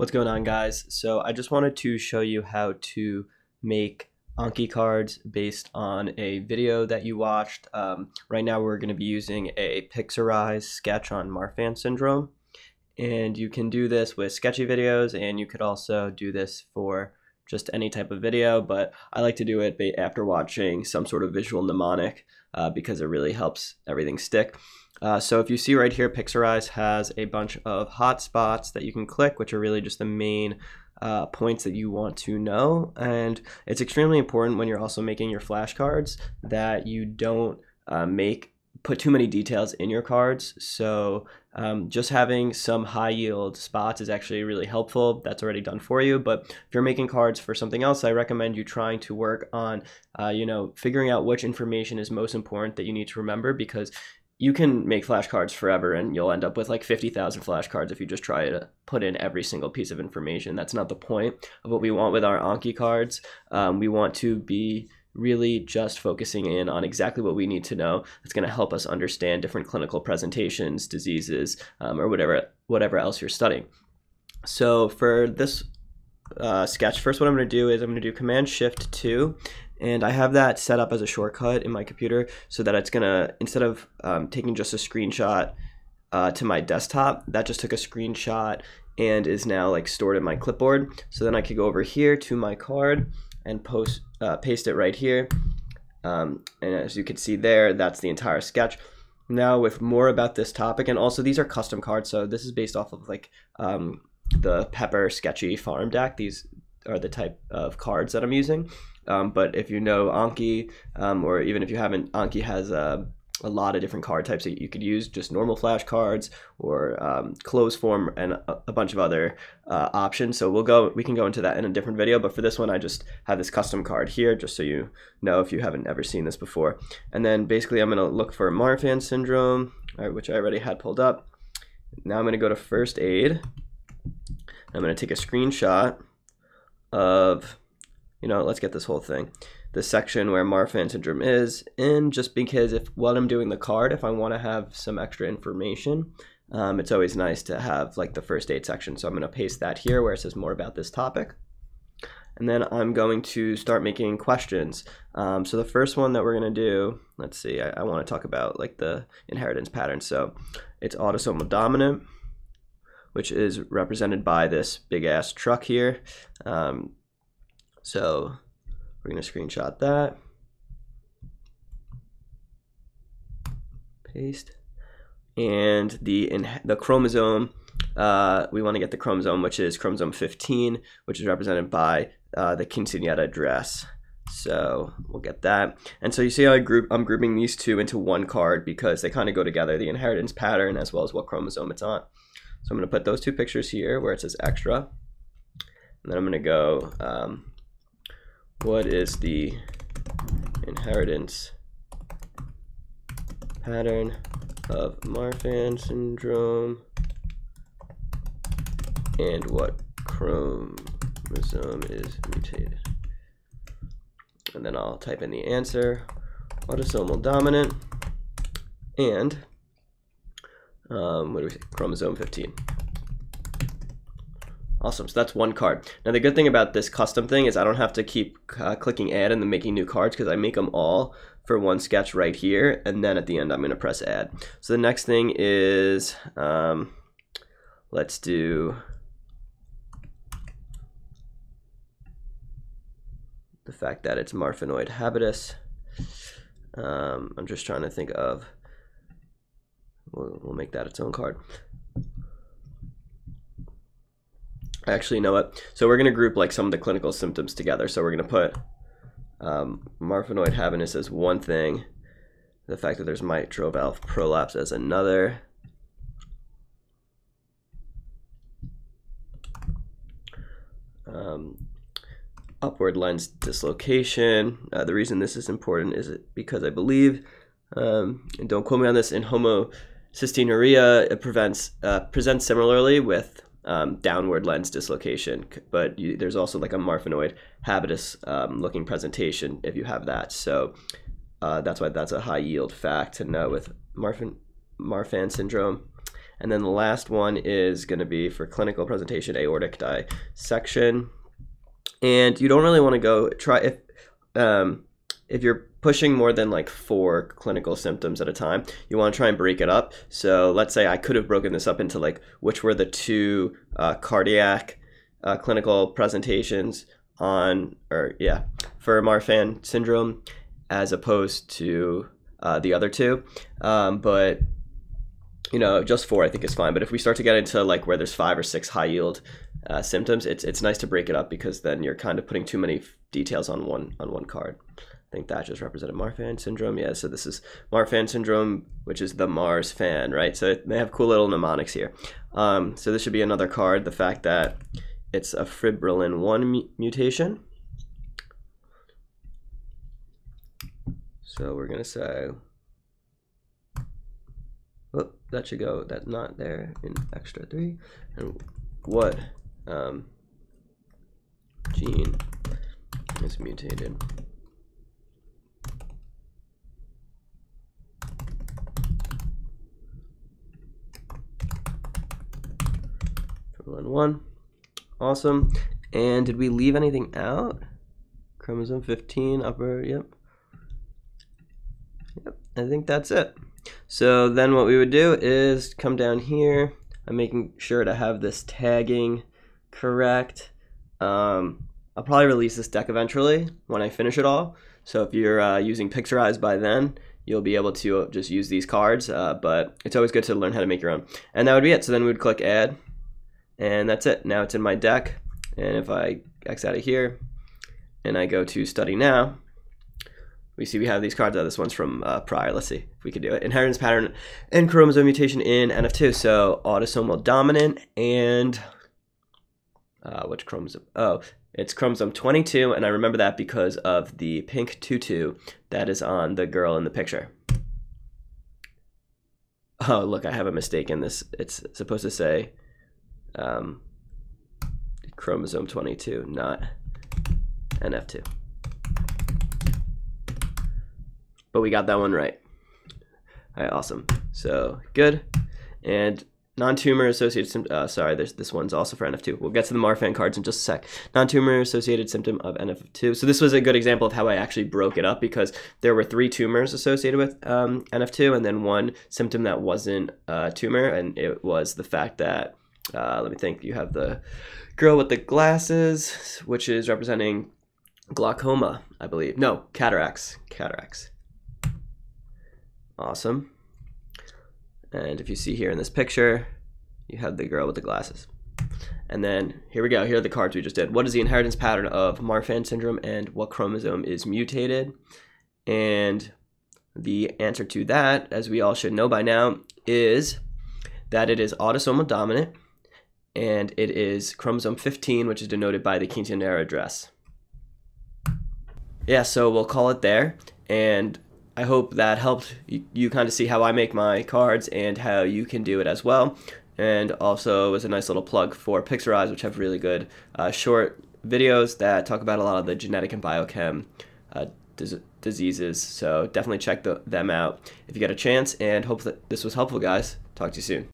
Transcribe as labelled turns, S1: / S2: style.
S1: What's going on guys? So I just wanted to show you how to make Anki cards based on a video that you watched. Um, right now we're going to be using a pixorized sketch on Marfan syndrome. And you can do this with sketchy videos and you could also do this for just any type of video, but I like to do it after watching some sort of visual mnemonic uh, because it really helps everything stick. Uh, so if you see right here, Pixorize has a bunch of hotspots that you can click, which are really just the main uh, points that you want to know. And it's extremely important when you're also making your flashcards that you don't uh, make put too many details in your cards. So um, just having some high yield spots is actually really helpful. That's already done for you. But if you're making cards for something else, I recommend you trying to work on, uh, you know, figuring out which information is most important that you need to remember because you can make flashcards forever and you'll end up with like 50,000 flashcards if you just try to put in every single piece of information. That's not the point of what we want with our Anki cards. Um, we want to be really just focusing in on exactly what we need to know. that's going to help us understand different clinical presentations, diseases, um, or whatever whatever else you're studying. So for this uh, sketch, first what I'm going to do is I'm going to do Command Shift 2 and I have that set up as a shortcut in my computer so that it's gonna instead of um, taking just a screenshot uh, to my desktop that just took a screenshot and is now like stored in my clipboard. So then I could go over here to my card and post uh, paste it right here. Um, and as you can see there that's the entire sketch. Now with more about this topic and also these are custom cards so this is based off of like um, the pepper sketchy Pharm deck these are the type of cards that I'm using um, but if you know Anki, um, or even if you haven't, Anki has a, a, lot of different card types that you could use, just normal flashcards or um, closed form and a, a bunch of other uh, options. So we'll go, we can go into that in a different video. But for this one, I just have this custom card here, just so you know if you haven't ever seen this before. And then basically, I'm gonna look for Marfan syndrome, which I already had pulled up. Now I'm gonna go to first aid. I'm gonna take a screenshot of you know, let's get this whole thing. The section where Marfan syndrome is in, just because if while I'm doing the card, if I want to have some extra information, um, it's always nice to have like the first aid section. So I'm going to paste that here where it says more about this topic. And then I'm going to start making questions. Um, so the first one that we're going to do, let's see, I, I want to talk about like the inheritance pattern. So it's autosomal dominant, which is represented by this big ass truck here. Um, so we're going to screenshot that. Paste. And the, in, the chromosome, uh, we want to get the chromosome, which is chromosome 15, which is represented by uh, the quinceanera dress. So we'll get that. And so you see how I group, I'm grouping these two into one card because they kind of go together, the inheritance pattern as well as what chromosome it's on. So I'm going to put those two pictures here where it says extra. And then I'm going to go um, what is the inheritance pattern of Marfan syndrome and what chromosome is mutated. And then I'll type in the answer, autosomal dominant, and um, what do we say, chromosome 15. Awesome, so that's one card. Now the good thing about this custom thing is I don't have to keep uh, clicking add and then making new cards because I make them all for one sketch right here and then at the end I'm going to press add. So the next thing is, um, let's do the fact that it's Marfanoid habitus. Um, I'm just trying to think of, we'll, we'll make that its own card. Actually, know what? So we're going to group like some of the clinical symptoms together. So we're going to put um, Marfanoid habitus as one thing, the fact that there's mitral valve prolapse as another. Um, upward lens dislocation. Uh, the reason this is important is because I believe, um, and don't quote me on this, in homocystinuria, it prevents uh, presents similarly with um, downward lens dislocation, but you, there's also like a Marfanoid habitus um, looking presentation if you have that. So uh, that's why that's a high yield fact to know with Marfan, Marfan syndrome. And then the last one is going to be for clinical presentation aortic dissection. And you don't really want to go try if um, if you're pushing more than like four clinical symptoms at a time, you want to try and break it up. So let's say I could have broken this up into like which were the two uh, cardiac uh, clinical presentations on, or yeah, for Marfan syndrome as opposed to uh, the other two. Um, but you know, just four I think is fine. But if we start to get into like where there's five or six high yield uh, symptoms, it's it's nice to break it up because then you're kind of putting too many details on one on one card. I think that just represented Marfan syndrome. Yeah, so this is Marfan syndrome, which is the Mars fan, right? So they have cool little mnemonics here. Um, so this should be another card. The fact that it's a fibrillin 1 mu mutation. So we're going to say, oh, that should go, that's not there in extra 3. And what um, gene is mutated? Fibrillin 1. Awesome. And did we leave anything out? Chromosome 15, upper, yep. Yep, I think that's it. So then what we would do is come down here. I'm making sure to have this tagging correct. Um, I'll probably release this deck eventually when I finish it all. So if you're uh, using Pixorize by then, you'll be able to just use these cards. Uh, but it's always good to learn how to make your own. And that would be it. So then we'd click Add and that's it. Now it's in my deck. And if I X out of here and I go to study now, we see we have these cards. Oh, this one's from uh, prior. Let's see if we can do it. Inheritance pattern and chromosome mutation in NF2. So autosomal dominant and uh, which chromosome? Oh, it's chromosome 22. And I remember that because of the pink tutu that is on the girl in the picture. Oh, look, I have a mistake in this. It's supposed to say um, chromosome 22, not NF2. But we got that one right. All right, awesome. So good. And non-tumor associated uh, sorry, this one's also for NF2. We'll get to the Marfan cards in just a sec. Non-tumor associated symptom of NF2. So this was a good example of how I actually broke it up because there were three tumors associated with um, NF2 and then one symptom that wasn't a tumor, and it was the fact that uh, let me think. You have the girl with the glasses, which is representing glaucoma, I believe. No, cataracts. Cataracts. Awesome. And if you see here in this picture, you have the girl with the glasses. And then here we go. Here are the cards we just did. What is the inheritance pattern of Marfan syndrome and what chromosome is mutated? And the answer to that, as we all should know by now, is that it is autosomal dominant and it is chromosome 15, which is denoted by the quinceanera address. Yeah, so we'll call it there, and I hope that helped you, kind of see how I make my cards and how you can do it as well. And also, was a nice little plug for Pixorize, which have really good uh, short videos that talk about a lot of the genetic and biochem uh, dis diseases. So definitely check the, them out if you get a chance, and hope that this was helpful, guys. Talk to you soon.